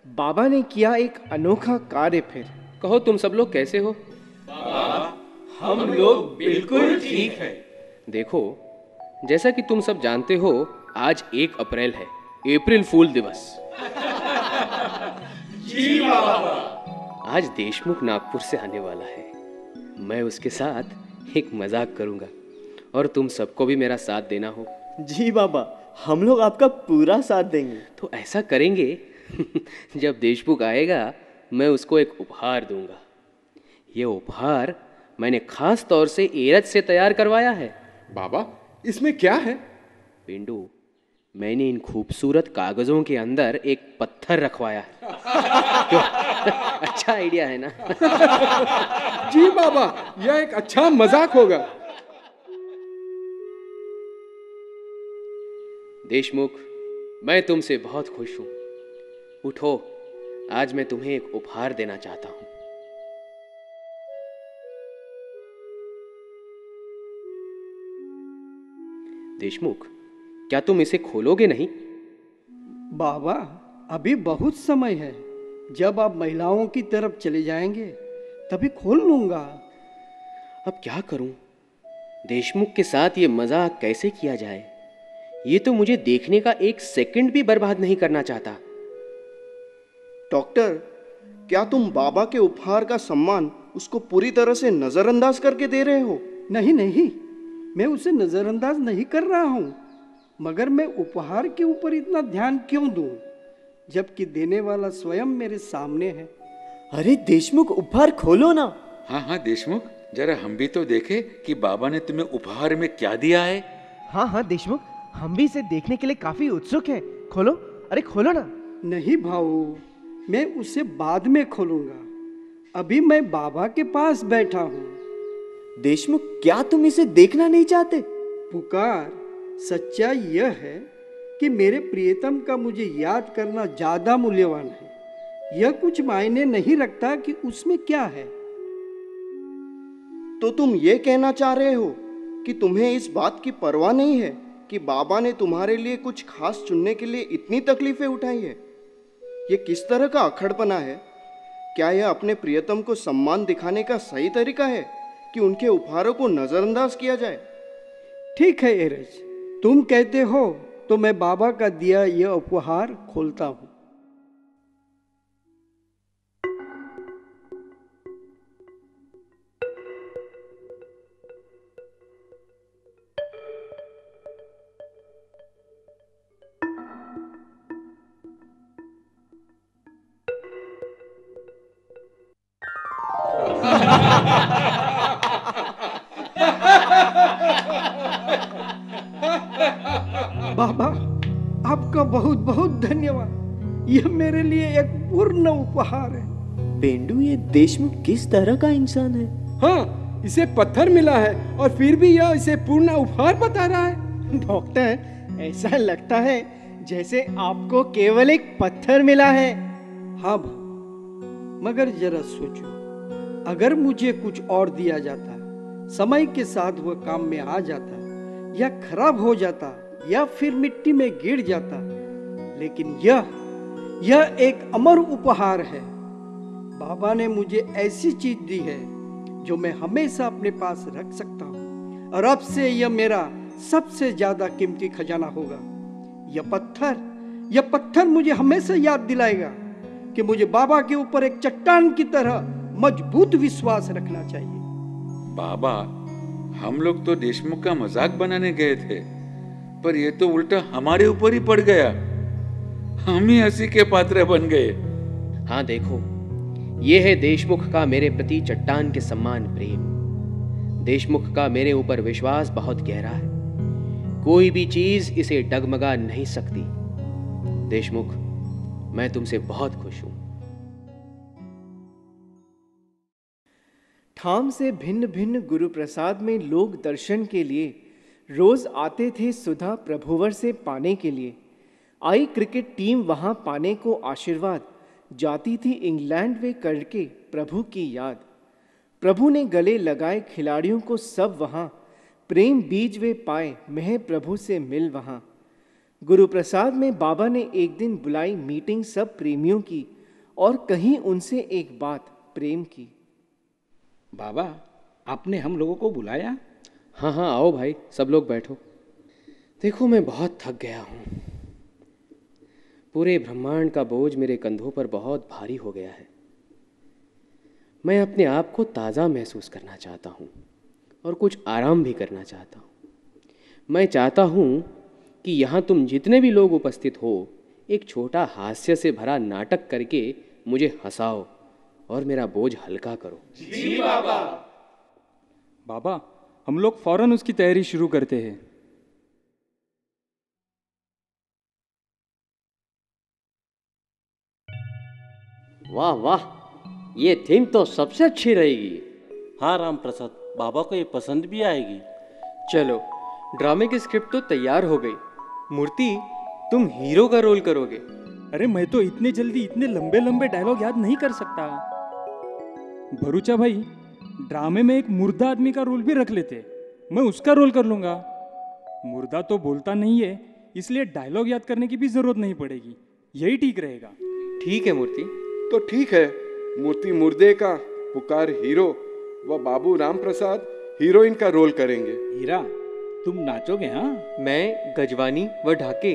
बाबा ने किया एक अनोखा कार्य फिर। कहो तुम सब लोग कैसे हो? बाबा हम लोग बिल्कुल ठीक है। देखो जैसा कि तुम सब जानते हो आज एक अप्रैल है अप्रैल फूल दिवस। जी बाबा। आज देशमुख नागपुर से आने वाला है। मैं उसके साथ एक मज़ाक करूँगा और तुम सबको भी मेरा साथ देना हो। जी बाबा हम लोग आपका पूरा साथ देंगे। तो ऐसा करेंगे जब देशमुख आएगा मैं उसको एक उपहार दूँगा। ये उपहार मैंने खास तौर से एरज से तैयार करवाया है। बाबा इसमें क्या है? पिंडू मैंने इन खूबसूरत कागजों के अंदर एक पत्थर रखवाया है? अच्छा आइडिया है ना? जी बाबा यह एक अच्छा मज़ाक होगा। देशमुख मैं तुमसे बहुत खुश हूँ। उठो आज मैं तुम्हें एक उपहार देना चाहता हूँ। देशमुख क्या तुम इसे खोलोगे नहीं? बाबा अभी बहुत समय है। जब आप महिलाओं की तरफ़ चले जाएँगे तभी खोल लूँगा। अब क्या करूँ? देशमुख के साथ ये मज़ाक कैसे किया जाए? ये तो मुझे देखने का एक सेकंड भी बर्बाद नहीं करना चाहता। डॉक्टर क्या तुम बाबा के उपहार का सम्मान उसको पूरी तरह से नजरअंदाज करके दे रहे हो? नहीं नहीं। मैं उसे नजरअंदाज नहीं कर रहा हूँ मगर मैं उपहार के ऊपर इतना ध्यान क्यों दूँ जबकि देने वाला स्वयं मेरे सामने है। अरे देशमुख उपहार खोलो ना। हाँ हाँ देशमुख जरा हम भी तो देखे कि बाबा ने तुम्हें उपहार में क्या दिया है। हाँ हाँ देशमुख हम भी इसे देखने के लिए काफ़ी उत्सुक हैं। खोलो अरे खोलो ना। नहीं भाऊ मैं उसे बाद में खोलूँगा। अभी मैं बाबा के पास बैठा हूँ। देशमुख क्या तुम इसे देखना नहीं चाहते? पुकार सच्चाई यह है कि मेरे प्रियतम का मुझे याद करना ज़्यादा मूल्यवान है। यह कुछ मायने नहीं रखता कि उसमें क्या है। तो तुम ये कहना चाह रहे हो कि तुम्हें इस बात की परवाह नहीं है कि बाबा ने तुम्हारे लिए कुछ खास चुनने के लिए इतनी तकलीफें उठाई है? ये किस तरह का अखड़पना है? क्या यह अपने प्रियतम को सम्मान दिखाने का सही तरीका है? कि उनके उपहारों को नजरअंदाज किया जाए। ठीक है, एरज, तुम कहते हो तो मैं बाबा का दिया यह उपहार खोलता हूँ। यह मेरे लिए एक पूर्ण उपहार है। पेंडू ये देशमुख किस तरह का इंसान है? हाँ इसे पत्थर मिला है और फिर भी यह इसे पूर्ण उपहार बता रहा है। डॉक्टर ऐसा लगता है जैसे आपको केवल एक पत्थर मिला है। हाँ मगर जरा सोचो अगर मुझे कुछ और दिया जाता समय के साथ वह काम में आ जाता या खराब हो जाता या फिर मिट्टी में गिर जाता लेकिन यह यह एक अमर उपहार है। बाबा ने मुझे ऐसी चीज़ दी है, जो मैं हमेशा अपने पास रख सकता हूँ, और अब से यह मेरा सबसे ज़्यादा कीमती खजाना होगा। यह पत्थर यह पत्थर मुझे हमेशा याद दिलाएगा कि मुझे बाबा के ऊपर एक चट्टान की तरह मज़बूत विश्वास रखना चाहिए। बाबा, हम लोग तो देशमुख का मज़ाक बनाने गए थे, पर यह तो उल्टा हमारे ऊपर ही पड़ गया। हम ही हँसी के पात्र बन गए। हाँ देखो ये है देशमुख का मेरे प्रति चट्टान के सम्मान प्रेम। देशमुख का मेरे ऊपर विश्वास बहुत गहरा है। कोई भी चीज़ इसे डगमगा नहीं सकती। देशमुख मैं तुमसे बहुत खुश हूँ। ठाम से भिन्न भिन्न गुरु प्रसाद में लोग दर्शन के लिए रोज आते थे सुधा प्रभुवर से पाने के लिए। आई क्रिकेट टीम वहाँ पाने को आशीर्वाद जाती थी इंग्लैंड वे करके प्रभु की याद। प्रभु ने गले लगाए खिलाड़ियों को सब वहाँ प्रेम बीज वे पाए मह प्रभु से मिल वहाँ। गुरु प्रसाद में बाबा ने एक दिन बुलाई मीटिंग सब प्रेमियों की और कहीं उनसे एक बात प्रेम की। बाबा आपने हम लोगों को बुलाया? हाँ हाँ आओ भाई सब लोग बैठो। देखो मैं बहुत थक गया हूँ। पूरे ब्रह्मांड का बोझ मेरे कंधों पर बहुत भारी हो गया है। मैं अपने आप को ताज़ा महसूस करना चाहता हूँ और कुछ आराम भी करना चाहता हूँ। मैं चाहता हूँ कि यहाँ तुम जितने भी लोग उपस्थित हो, एक छोटा हास्य से भरा नाटक करके मुझे हंसाओ और मेरा बोझ हल्का करो। जी बाबा। बाबा, हम लोग फ़ौरन उसकी तैयारी शुरू करते हैं। वाह वाह ये थीम तो सबसे अच्छी रहेगी। हाँ राम प्रसाद बाबा को ये पसंद भी आएगी। चलो ड्रामे की स्क्रिप्ट तो तैयार हो गई। मूर्ति तुम हीरो का रोल करोगे। अरे मैं तो इतने जल्दी इतने लंबे लंबे डायलॉग याद नहीं कर सकता। भरूचा भाई ड्रामे में एक मुर्दा आदमी का रोल भी रख लेते। मैं उसका रोल कर लूँगा। मुर्दा तो बोलता नहीं है इसलिए डायलॉग याद करने की भी ज़रूरत नहीं पड़ेगी। यही ठीक रहेगा। ठीक है मूर्ति। तो ठीक है मूर्ति मुर्दे का पुकार हीरो व बाबू राम प्रसाद हीरोइन का रोल करेंगे। हीरा तुम नाचोगे हाँ? मैं गजवानी व ढाके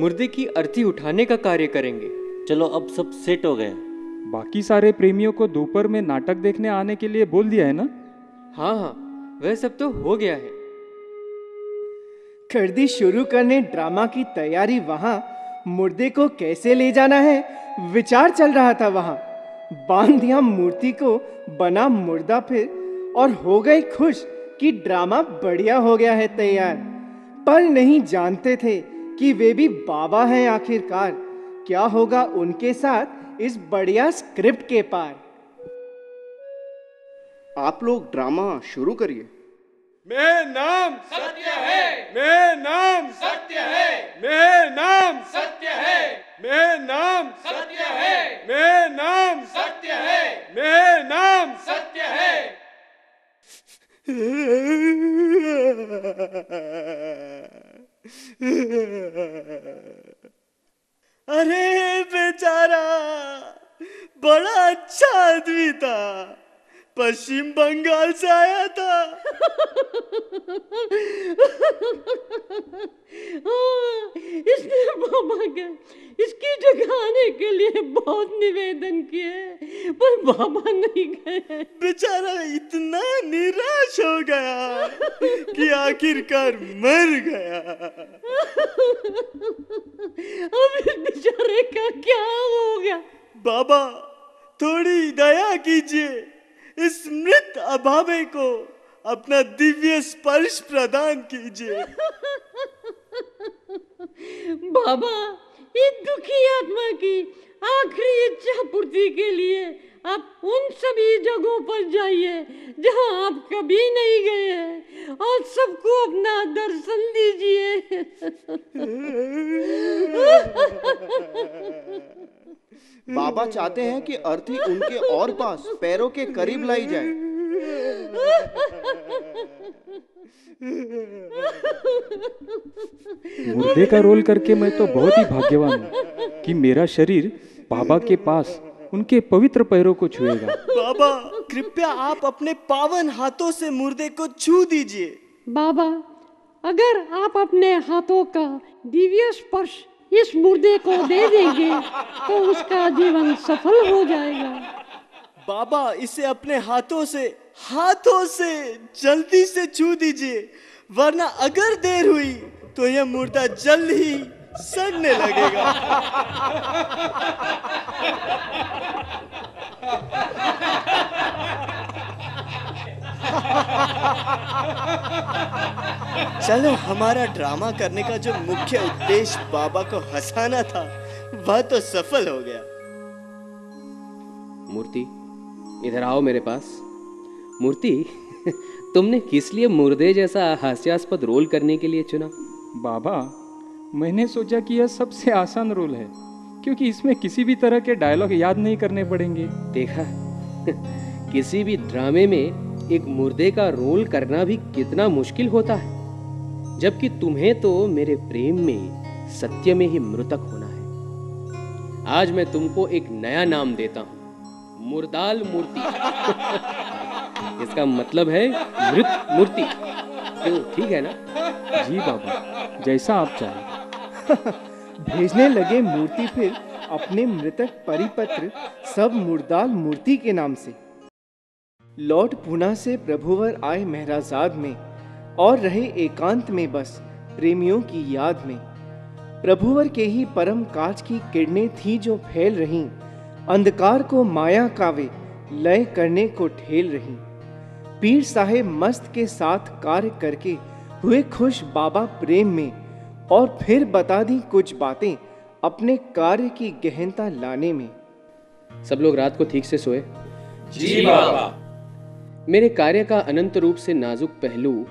मुर्दे की अर्थी उठाने का कार्य करेंगे। चलो अब सब सेट हो गए। बाकी सारे प्रेमियों को दोपहर में नाटक देखने आने के लिए बोल दिया है ना? हाँ हाँ वह सब तो हो गया है। कर दी शुरू करने ड्रामा की तैयारी वहाँ मुर्दे को कैसे ले जाना है? विचार चल रहा था वहाँ। बाँध दिया मूर्ति को बना मुर्दा फिर और हो गए खुश कि ड्रामा बढ़िया हो गया है तैयार। पर नहीं जानते थे कि वे भी बाबा हैं आखिरकार। क्या होगा उनके साथ इस बढ़िया स्क्रिप्ट के पार? आप लोग ड्रामा शुरू करिए। मैं नाम सत्य है मैं नाम सत्य है मैं नाम सत्य है मैं नाम सत्य है मैं नाम सत्य है मैं नाम सत्य है अरे बेचारा बड़ा अच्छा आदमी था पश्चिम बंगाल से आया था इसने बाबा के इसकी जगह आने के लिए बहुत निवेदन बाबा नहीं गए बेचारा इतना निराश हो गया कि आखिरकार मर गया। अब इस बेचारे का क्या हो गया? बाबा थोड़ी दया कीजिए। इस मृत अभावे को अपना दिव्य स्पर्श प्रदान कीजिए। बाबा इस दुखी आत्मा की आखिरी इच्छा पूर्ति के लिए आप उन सभी जगहों पर जाइए जहाँ आप कभी नहीं गए हैं और सबको अपना दर्शन दीजिए। बाबा चाहते हैं कि अर्थी उनके और पास पैरों के करीब लाई जाए। मुर्दे का रोल करके मैं तो बहुत ही भाग्यवान हूँ कि मेरा शरीर बाबा के पास उनके पवित्र पैरों को छुएगा। बाबा कृपया आप अपने पावन हाथों से मुर्दे को छू दीजिए। बाबा अगर आप अपने हाथों का दिव्य स्पर्श इस मुर्दे को दे देंगे तो उसका जीवन सफल हो जाएगा। बाबा इसे अपने हाथों से हाथों से जल्दी से छू दीजिए वरना अगर देर हुई तो यह मुर्दा जल्द ही सड़ने लगेगा। चलो हमारा ड्रामा करने का जो मुख्य उद्देश्य बाबा को हंसाना था वह तो सफल हो गया। मूर्ति इधर आओ मेरे पास। मूर्ति तुमने किस लिए मुर्दे जैसा हास्यास्पद रोल करने के लिए चुना? बाबा मैंने सोचा कि यह सबसे आसान रोल है क्योंकि इसमें किसी भी तरह के डायलॉग याद नहीं करने पड़ेंगे। देखा किसी भी ड्रामे में एक मुर्दे का रोल करना भी कितना मुश्किल होता है जबकि तुम्हें तो मेरे प्रेम में सत्य में ही मृतक होना है। आज मैं तुमको एक नया नाम देता हूँ मुर्दाल मूर्ति। इसका मतलब है मृत मूर्ति। ठीक है ना? जी बाबा जैसा आप चाहें। भेजने लगे मूर्ति फिर अपने मृतक परिपत्र सब मुर्दाल मूर्ति के नाम से। लौट पूना से प्रभुवर आए महराजाद में और रहे एकांत में बस प्रेमियों की याद में। प्रभुवर के ही परम काज की किरणें थी जो फैल रही, अंधकार को माया कावे लय करने को ठेल रही। पीर साहेब मस्त के साथ कार्य करके हुए खुश बाबा प्रेम में और फिर बता दी कुछ बातें अपने कार्य की गहनता लाने में। सब लोग रात को ठीक से सोए? जी बाबा। मेरे कार्य का अनंत रूप से नाजुक पहलू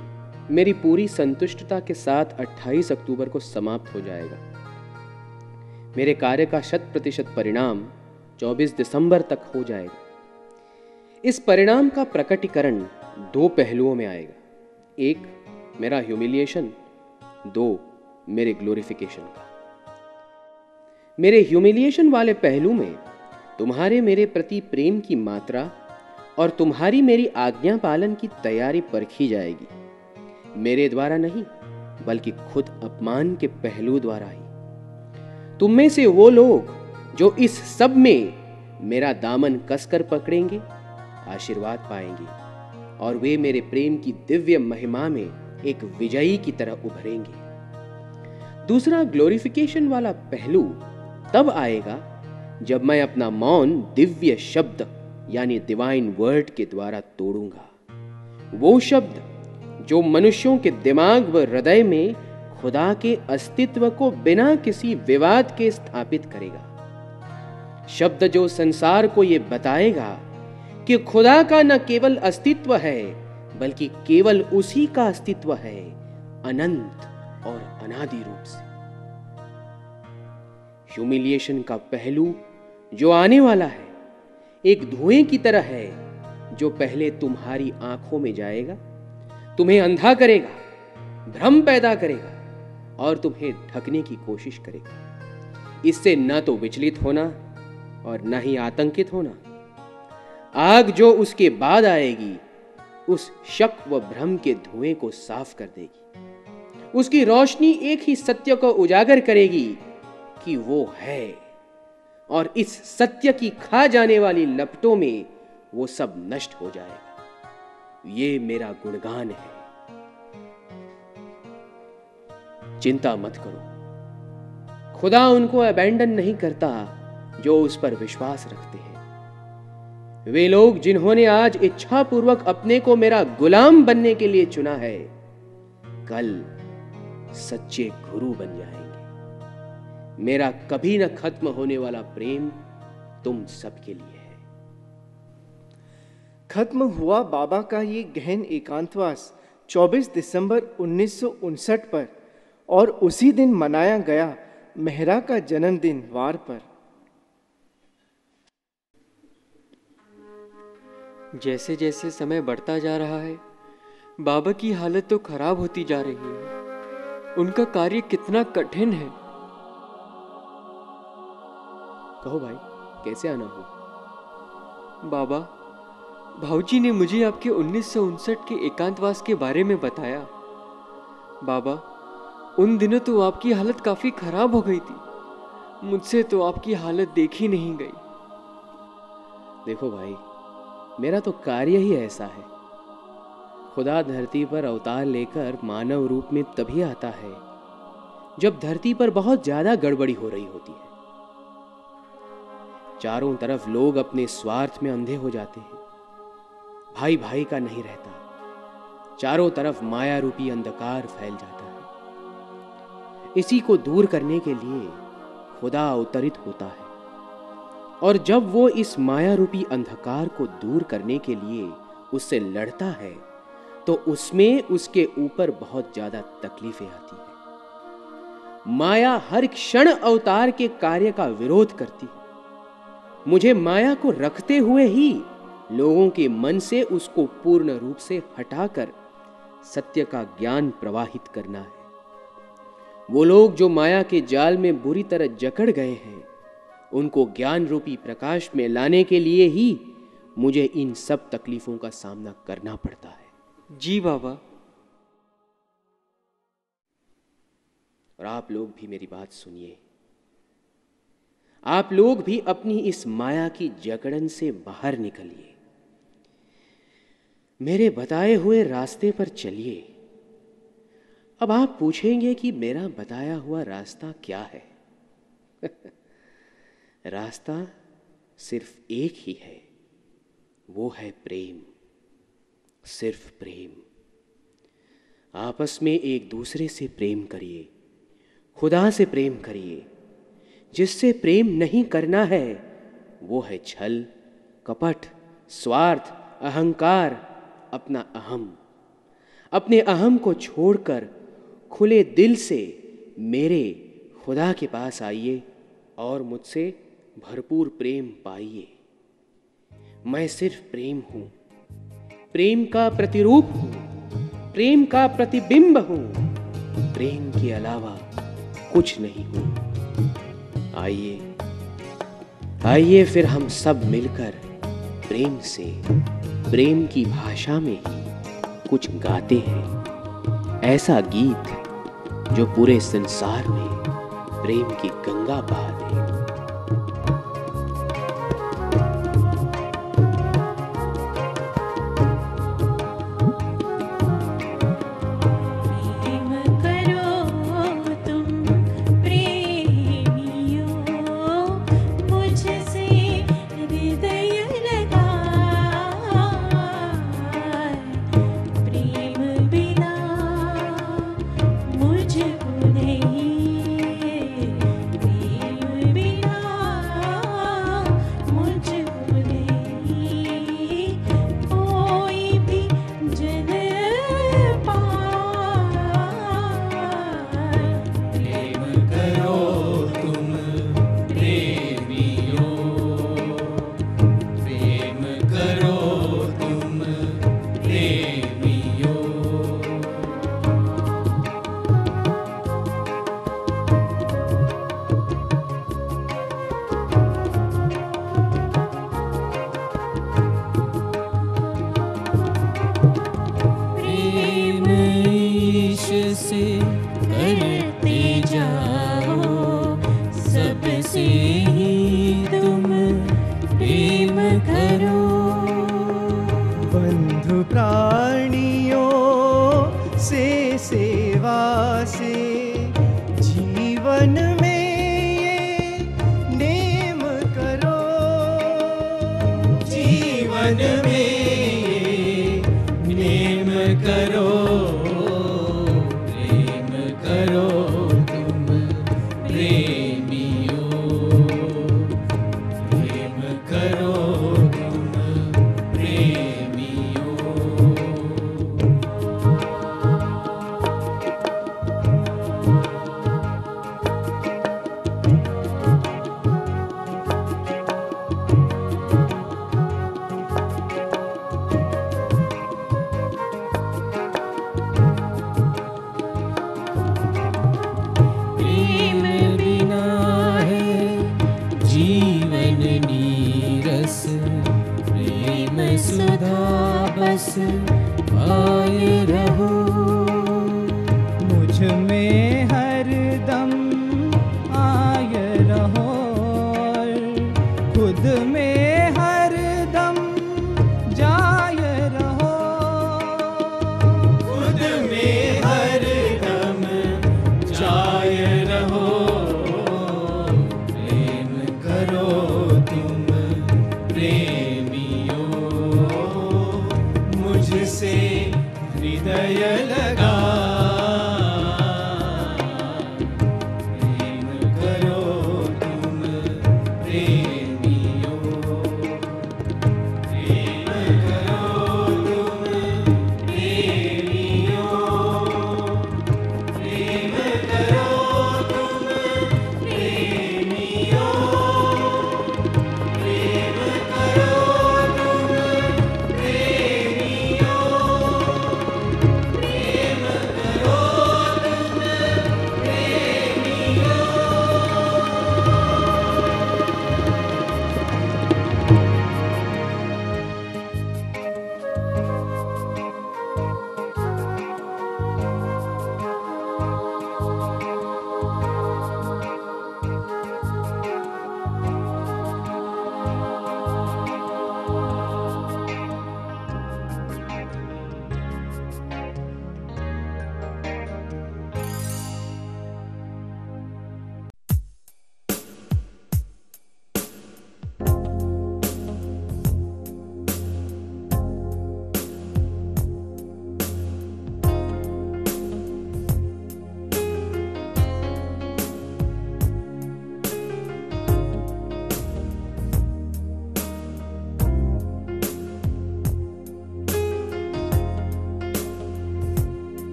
मेरी पूरी संतुष्टता के साथ 28 अक्टूबर को समाप्त हो जाएगा। मेरे कार्य का शत प्रतिशत परिणाम 24 दिसंबर तक हो जाएगा। इस परिणाम का प्रकटीकरण दो पहलुओं में आएगा। एक मेरा ह्यूमिलिएशन दो मेरे ग्लोरिफिकेशन का। मेरे ह्यूमिलिएशन वाले पहलू में तुम्हारे मेरे प्रति प्रेम की मात्रा और तुम्हारी मेरी आज्ञा पालन की तैयारी परखी जाएगी। मेरे द्वारा नहीं, बल्कि खुद अपमान के पहलू द्वारा ही। तुम में से वो लोग जो इस सब में मेरा दामन कसकर पकड़ेंगे, आशीर्वाद पाएँगे और वे मेरे प्रेम की दिव्य महिमा में एक विजयी की तरह उभरेंगे। दूसरा ग्लोरिफिकेशन वाला पहलू तब आएगा जब मैं अपना मौन दिव्य शब्द, यानी डिवाइन वर्ड के द्वारा तोड़ूँगा। वो शब्द जो मनुष्यों के दिमाग व हृदय में खुदा के अस्तित्व को बिना किसी विवाद के स्थापित करेगा। शब्द जो संसार को ये बताएगा कि खुदा का न केवल अस्तित्व है, बल्कि केवल उसी का अस्तित्व है, अनंत। और अनादि रूप से। ह्यूमिलिएशन का पहलू जो आने वाला है, एक धुएँ की तरह है, जो पहले तुम्हारी आँखों में जाएगा, तुम्हें अंधा करेगा, भ्रम पैदा करेगा और तुम्हें ढकने की कोशिश करेगा। इससे न तो विचलित होना और न ही आतंकित होना। आग जो उसके बाद आएगी, उस शक व भ्रम के धुएँ को साफ़ कर देगी। उसकी रोशनी एक ही सत्य को उजागर करेगी कि वो है। और इस सत्य की खा जाने वाली लपटों में वो सब नष्ट हो जाएगा ये मेरा गुणगान है। चिंता मत करो। खुदा उनको अबैंडन नहीं करता जो उस पर विश्वास रखते हैं। वे लोग जिन्होंने आज इच्छा पूर्वक अपने को मेरा गुलाम बनने के लिए चुना है, कल सच्चे गुरु बन जाएँगे। मेरा कभी न खत्म होने वाला प्रेम तुम सबके लिए है। खत्म हुआ बाबा का ये गहन एकांतवास 24 दिसंबर 1959 पर और उसी दिन मनाया गया मेहरा का जन्मदिन वार पर। जैसे जैसे समय बढ़ता जा रहा है, बाबा की हालत तो खराब होती जा रही है। उनका कार्य कितना कठिन है। कहो भाई, कैसे आना हो? बाबा, भाऊजी ने मुझे आपके उन्नीस सौ उनसठ के एकांतवास के बारे में बताया। बाबा, उन दिनों तो आपकी हालत काफ़ी खराब हो गई थी। मुझसे तो आपकी हालत देखी नहीं गई। देखो भाई, मेरा तो कार्य ही ऐसा है। खुदा धरती पर अवतार लेकर मानव रूप में तभी आता है, जब धरती पर बहुत ज़्यादा गड़बड़ी हो रही होती है। चारों तरफ़ लोग अपने स्वार्थ में अंधे हो जाते हैं। भाई भाई का नहीं रहता। चारों तरफ़ माया रूपी अंधकार फैल जाता है। इसी को दूर करने के लिए खुदा अवतरित होता है। और जब वो इस माया रूपी अंधकार को दूर करने के लिए उससे लड़ता है तो उसमें उसके ऊपर बहुत ज़्यादा तकलीफें आती है। माया हर क्षण अवतार के कार्य का विरोध करती है। मुझे माया को रखते हुए ही लोगों के मन से उसको पूर्ण रूप से हटाकर सत्य का ज्ञान प्रवाहित करना है। वो लोग जो माया के जाल में बुरी तरह जकड़ गए हैं, उनको ज्ञान रूपी प्रकाश में लाने के लिए ही मुझे इन सब तकलीफों का सामना करना पड़ता है। जी बाबा और आप लोग भी मेरी बात सुनिए। आप लोग भी अपनी इस माया की जकड़न से बाहर निकलिए। मेरे बताए हुए रास्ते पर चलिए। अब आप पूछेंगे कि मेरा बताया हुआ रास्ता क्या है? रास्ता सिर्फ़ एक ही है, वो है प्रेम। सिर्फ़ प्रेम। आपस में एक दूसरे से प्रेम करिए, खुदा से प्रेम करिए। जिससे प्रेम नहीं करना है, वो है छल, कपट, स्वार्थ, अहंकार, अपना अहम। अपने अहम को छोड़कर खुले दिल से मेरे खुदा के पास आइए और मुझसे भरपूर प्रेम पाइए। मैं सिर्फ़ प्रेम हूँ। प्रेम का प्रतिरूप हूँ, प्रेम का प्रतिबिंब हूँ, प्रेम के अलावा कुछ नहीं हूँ। आइए आइए फिर हम सब मिलकर प्रेम से, प्रेम की भाषा में ही कुछ गाते हैं। ऐसा गीत जो पूरे संसार में प्रेम की गंगा बहा दे